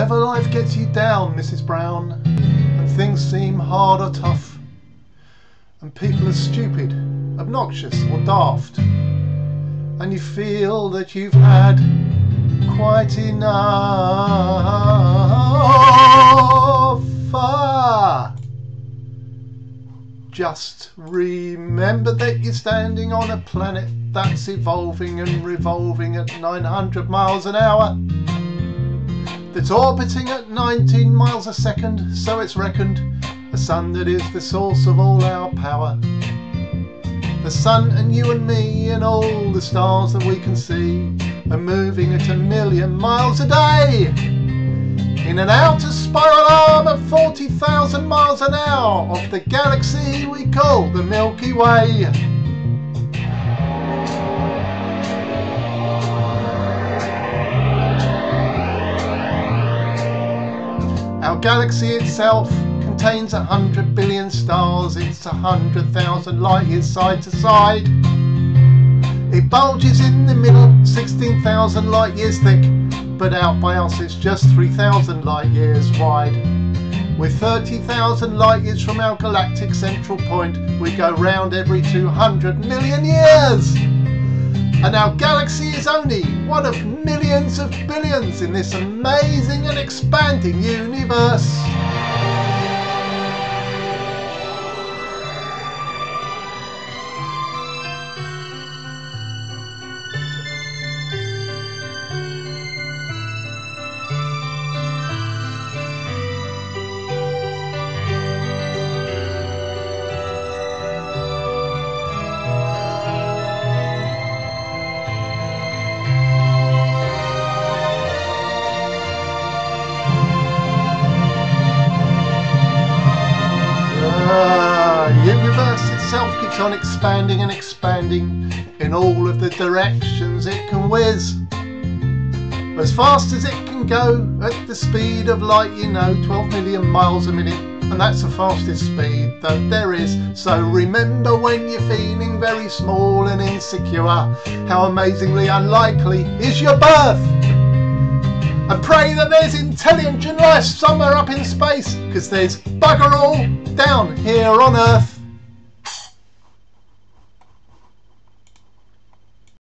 Whenever life gets you down, Mrs. Brown, and things seem hard or tough, and people are stupid, obnoxious or daft, and you feel that you've had quite enough. Just remember that you're standing on a planet that's evolving and revolving at 900 miles an hour that's orbiting at 19 miles a second, so it's reckoned, a sun that is the source of all our power. The sun and you and me and all the stars that we can see are moving at a million miles a day in an outer spiral arm of 40,000 miles an hour of the galaxy we call the Milky Way. Galaxy itself contains a hundred billion stars. It's a hundred thousand light years side to side. It bulges in the middle, 16,000 light years thick, but out by us it's just 3,000 light years wide. We're 30,000 light years from our galactic central point. We go round every 200 million years. And our galaxy is only one of millions of billions in this amazing and expanding universe. Universe itself keeps on expanding and expanding in all of the directions it can whiz. As fast as it can go at the speed of light, you know, 12 million miles a minute. And that's the fastest speed that there is. So remember when you're feeling very small and insecure, how amazingly unlikely is your birth. And pray that there's intelligent life somewhere up in space, because there's bugger all down here on Earth.